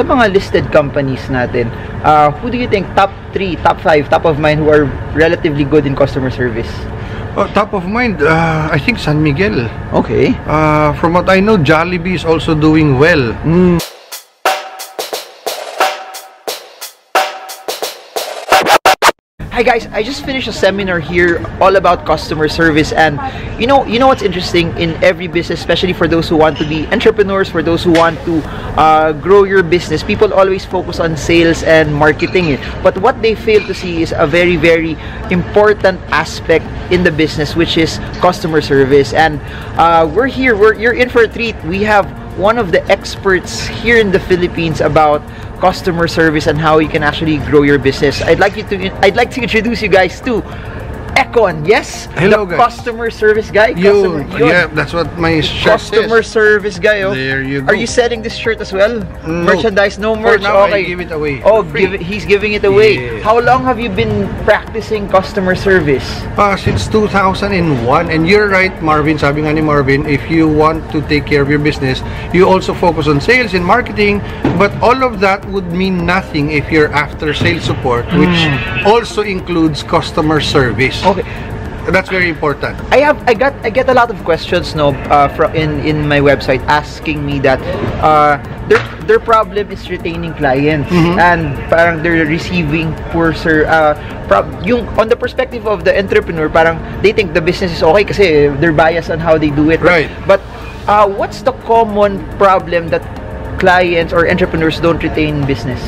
Sa mga listed companies natin, uh, who do you think top 3, top 5, top of mind who are relatively good in customer service? Oh, top of mind, uh, I think San Miguel. Okay. Uh, from what I know, Jollibee is also doing well. Mm. Hi guys, I just finished a seminar here all about customer service and you know you know what's interesting in every business especially for those who want to be entrepreneurs for those who want to uh, grow your business people always focus on sales and marketing. But what they fail to see is a very very important aspect in the business which is customer service. And uh, we're here we're you're in for a treat. We have one of the experts here in the Philippines about customer service and how you can actually grow your business. I'd like you to I'd like to introduce you guys to Econ, yes? Hello, the guys. customer service guy. You, Customer, yeah, that's what my shirt customer says. service guy. Oh. There you go. Are you selling this shirt as well? No. Merchandise, no For merch. now, I give it away Oh, give it, he's giving it away. Yeah. How long have you been practicing customer service? Uh, since 2001 and you're right Marvin sabi nga ni Marvin if you want to take care of your business you also focus on sales and marketing but all of that would mean nothing if you're after sales support which also includes customer service Okay. that's very important I have I got I get a lot of questions no uh, from in in my website asking me that uh, their their problem is retaining clients Mhm. and parang they're receiving poor ser uh, prob yung on the perspective of the entrepreneur parang they think the business is okay kasi they're biased on how they do it Right. but uh, what's the common problem that clients or entrepreneurs don't retain business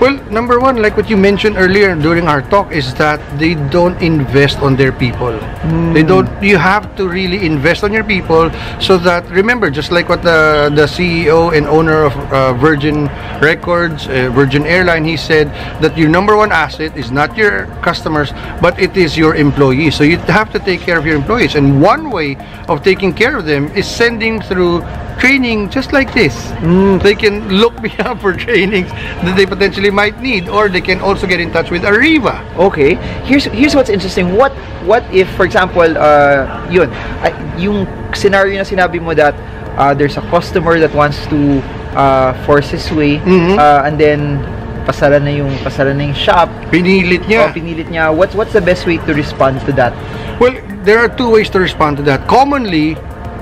Well, number one, like what you mentioned earlier during our talk, is that they don't invest on their people. They don't. You have to really invest on your people so that remember, just like what the the CEO and owner of uh, Virgin Records, uh, Virgin Airline, he said that your number one asset is not your customers, but it is your employees. So you have to take care of your employees, and one way of taking care of them is sending through training just like this. They can look me up for trainings that they potentially might need, or they can also get in touch with Arriva. Okay. Here's here's what's interesting. What what if for example, uh yun, ay- yung scenario na sinabi mo that uh, there's a customer that wants to uh, force his way Mhm. uh, and then pasara na yung pasara na yung shop. Pinilit niya. pinilit niya. What's what's the best way to respond to that? Well, there are two ways to respond to that. Commonly,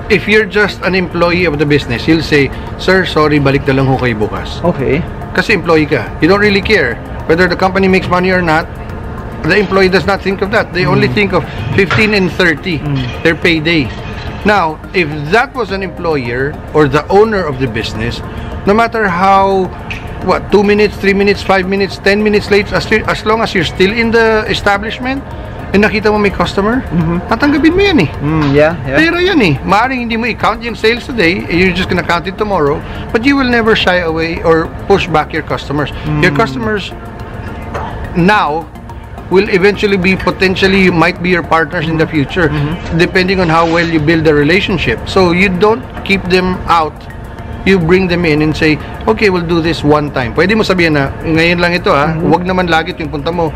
if you're just an employee of the business, you'll say, Sir, sorry, balik na lang ho kayo bukas. Okay. Kasi employee ka. You don't really care whether the company makes money or not. The employee does not think of that. They only think of 15 and 30, their payday. Now, if that was an employer or the owner of the business, no matter how what, 2 minutes, 3 minutes, 5 minutes, 10 minutes late, as, as long as you're still in the establishment, and nakita mo may customer, tatanggapin mo yan eh. Mm, yeah, yeah. Pero yan eh, maaaring hindi mo i-count yung sales today, eh, you're just gonna count it tomorrow, but you will never shy away or push back your customers. Your customers now will eventually be potentially might be your partners in the future depending on how well you build the relationship. So you don't keep them out. You bring them in and say, okay, we'll do this one time. Pwede mo sabihin na, ngayon lang ito ha, huwag naman lagi ito yung punta mo,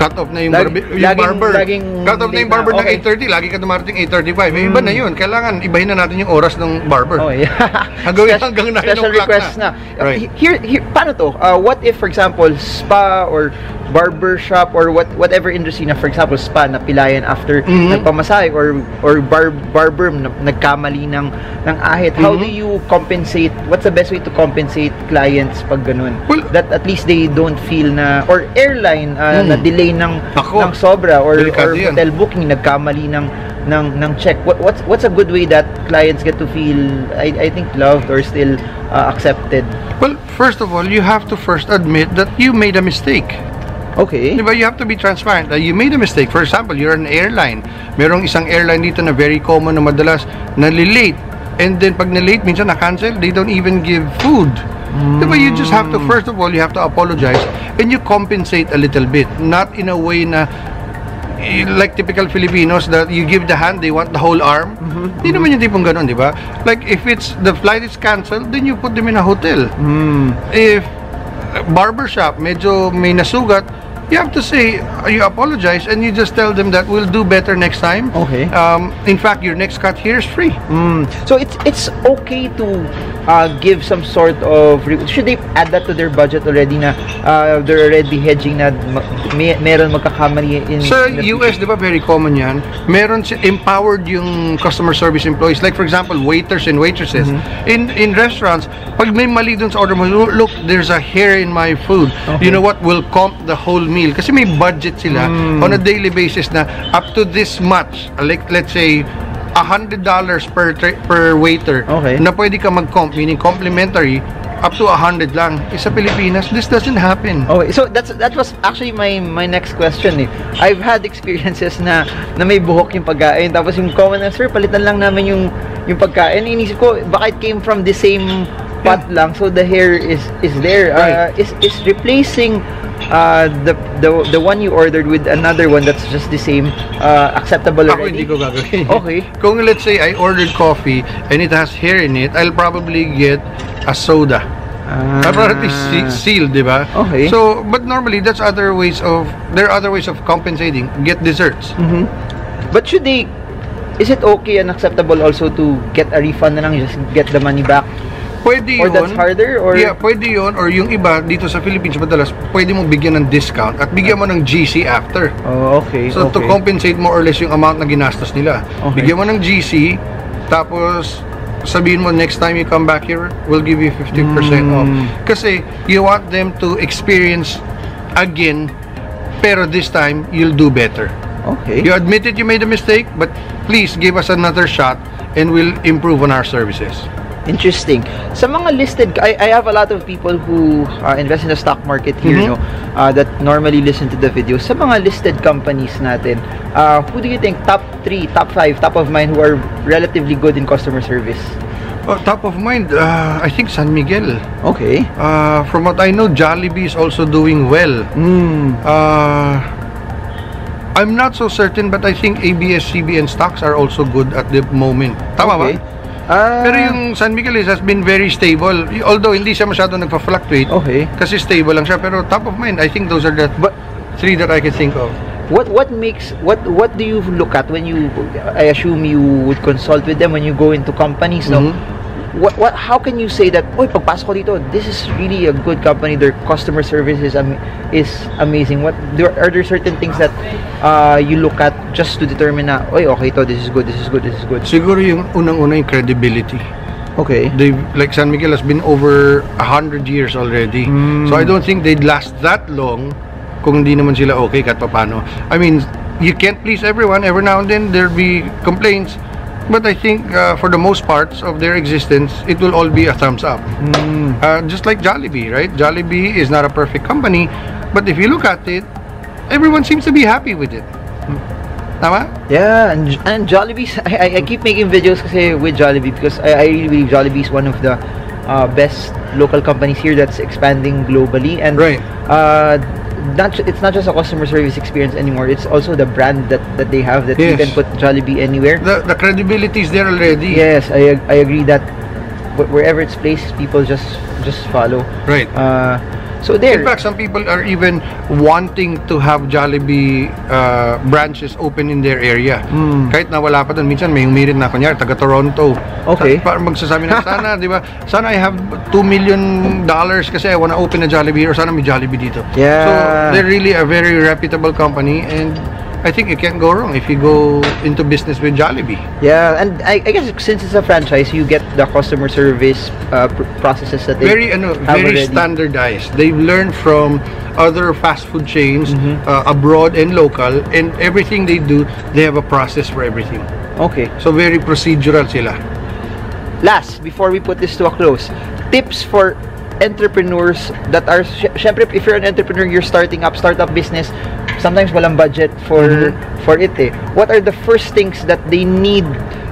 cut off na yung, Lag- barbe- yung laging- barber. laging cut off na yung barber na, ng okay. 8.30, lagi ka dumarating 8.35. Eh, iba na yun. Kailangan ibahin na natin yung oras ng barber. Oh, yeah. Hanggang Spec- hanggang 9 special o'clock requests na. na. Right. Here, here, paano to? Uh, what if, for example, spa or barber shop or what whatever industry na, for example, spa na pilayan after Mhm. nagpamasahe or or bar, barber na, nagkamali ng ng ahit. How Mhm. do you compensate? What's the best way to compensate clients pag ganun? Well- that at least they don't feel na or airline uh, Mm. na delay ng Ako, ng sobra or or yan. hotel booking nagkamali ng ng ng check what what's what's a good way that clients get to feel I I think loved or still uh, accepted Well, first of all, you have to first admit that you made a mistake. okay Di ba? You have to be transparent. Uh, you made a mistake. For example, you're an airline. Merong isang airline dito na very common na madalas nalilate. And then pag na-late, minsan na-cancel, they don't even give food. Di ba? You just have to, first of all, you have to apologize and you compensate a little bit. Not in a way na like typical Filipinos that you give the hand, they want the whole arm. Hindi naman yung tipong ganun, di ba? Like if it's the flight is canceled, then you put them in a hotel. mm. if barbershop medyo may nasugat you have to say you apologize and you just tell them that we'll do better next time Okay. um, in fact your next cut here is free Mm. so it's it's okay to uh, give some sort of should they add that to their budget already na uh, they're already hedging na ma- may, meron magkakamali in Sa in US, di ba, very common yan. Meron si empowered yung customer service employees. Like, for example, waiters and waitresses. Mm-hmm. In in restaurants, pag may mali dun sa order mo, "Look, there's a hair in my food. Okay. You know what? Will comp the whole meal. Kasi may budget sila Mm. on a daily basis na up to this much. Like, let's say, $100 per per waiter Okay. na pwede ka mag-comp, meaning complimentary, up to 100 lang. Eh, Sa Pilipinas, this doesn't happen. Okay, so that's that was actually my my next question eh. I've had experiences na na may buhok yung pagkain tapos yung common na sir, palitan lang namin yung yung pagkain. Inisip ko baka it came from the same pot lang so the hair is is there. Uh, is is replacing uh, the the the one you ordered with another one that's just the same uh, acceptable Ako already? hindi ko gagawin. Okay. Kung let's say I ordered coffee and it has hair in it, I'll probably get a soda. Ah. I'll probably se- sealed, di ba? Okay. So, but normally that's other ways of there are other ways of compensating. Get desserts. Mhm. But should they is it okay and acceptable also to get a refund na lang just get the money back? Pwede Or yun. that's harder or Yeah, pwede yun. Or yung iba dito sa Philippines madalas, pwede mo bigyan ng discount at bigyan mo ng GC after. Oh, okay. So to okay. compensate more or less yung amount na ginastos nila. Okay. Bigyan mo ng GC, tapos sabihin mo next time you come back here, we'll give you 50% off. Mm. Kasi you want them to experience again, pero this time you'll do better. Okay. You admitted you made a mistake, but please give us another shot and we'll improve on our services. Interesting. Sa mga listed, I, I have a lot of people who uh, invest in the stock market here, Mhm. no, uh, that normally listen to the videos. Sa mga listed companies natin, uh, who do you think top 3, top 5, top of mind who are relatively good in customer service? Oh, top of mind, uh, I think San Miguel. Okay. Uh, from what I know, Jollibee is also doing well. Mm. Uh, I'm not so certain but I think ABS-CBN stocks are also good at the moment. Tama okay. ba? Ah, Pero yung San Miguel is- has been very stable. Although hindi siya masyado nagpa-fluctuate Okay. kasi stable lang siya. Pero top of mind, I think those are the But three that I can think of. what what makes what what do you look at when you I assume you would consult with them when you go into companies no Mhm. What what how can you say that oy pagpasok ko dito this is really a good company their customer service is am- is amazing what there are there certain things that uh, you look at just to determine na oy okay to this is good this is good this is good Siguro yung unang-una yung credibility. okay They like San Miguel has been over a hundred years already. Mm. So I don't think they'd last that long kung hindi naman sila okay kahit papano. I mean, you can't please everyone. Every now and then there'll be complaints. But I think uh, for the most parts of their existence, it will all be a thumbs up. Mm. Uh, just like Jollibee, right? Jollibee is not a perfect company, but if you look at it, everyone seems to be happy with it. Tama? Yeah, and, and Jollibee's, I, I, I keep making videos kasi with Jollibee because I, I really believe Jollibee is one of the uh, best local companies here that's expanding globally. And Right. uh, not, it's not just a customer service experience anymore, it's also the brand that, that they have that you Yes. can put Jollibee anywhere. The, the credibility is there already. Yes, I, I agree that wh- wherever it's placed, people just just follow. Right. Uh, so there. In fact, some people are even wanting to have Jollibee uh, branches open in their area. Mm. Kahit na wala pa doon. Minsan may humirit na, kunyari, taga Toronto. Okay. Sa, parang magsasabi na, sana, di ba, sana I have 2 million dollars kasi I wanna open a Jollibee or sana may Jollibee dito. Yeah. So, they're really a very reputable company and I think you can't go wrong if you go into business with Jollibee. Yeah, and I, I guess since it's a franchise, you get the customer service uh, pr- processes that they very ano, have very already. standardized. They've learned from other fast food chains Mhm. uh, abroad and local and everything they do, they have a process for everything. Okay. So very procedural sila. Last, before we put this to a close, tips for entrepreneurs that are, sy- syempre, if you're an entrepreneur, you're starting up, startup business, sometimes walang budget for Mhm. for it eh. What are the first things that they need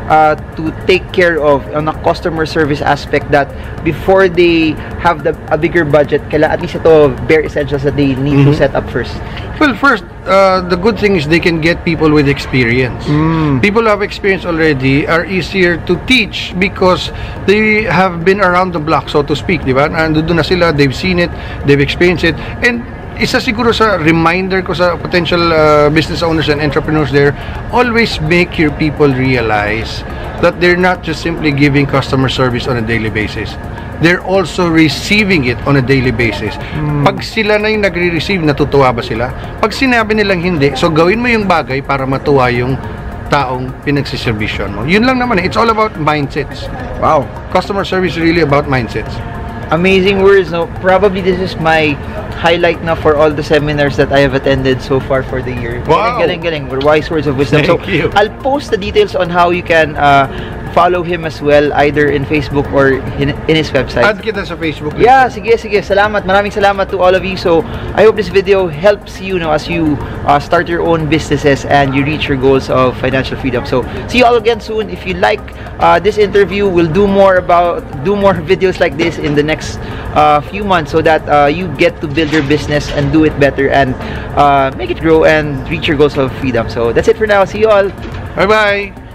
uh, to take care of on a customer service aspect that before they have the a bigger budget, kaila at least ito bare essentials that they need to Mhm. set up first. Well, first, uh, the good thing is they can get people with experience. Mm. People who have experience already are easier to teach because they have been around the block, so to speak, di ba? Nandun na sila, they've seen it, they've experienced it, and isa siguro sa reminder ko sa potential uh, business owners and entrepreneurs there, always make your people realize that they're not just simply giving customer service on a daily basis. They're also receiving it on a daily basis. Pag sila na yung nagre-receive, natutuwa ba sila? Pag sinabi nilang hindi, so gawin mo yung bagay para matuwa yung taong pinagsiservisyon mo. Yun lang naman. eh. It's all about mindsets. Wow. Customer service really about mindsets. amazing words no probably this is my highlight now for all the seminars that I have attended so far for the year Wow. galing galing galing wise words of wisdom Thank so you. I'll post the details on how you can uh, follow him as well either in Facebook or in, in his website Add kita sa Facebook. Yeah, sige, sige. Salamat. Maraming salamat to all of you. So, I hope this video helps you, know, as you uh, start your own businesses and you reach your goals of financial freedom. So, see you all again soon. If you like uh, this interview, we'll do more about, do more videos like this in the next uh, few months so that uh, you get to build your business and do it better and uh, make it grow and reach your goals of freedom. So, that's it for now. See you all. Bye-bye.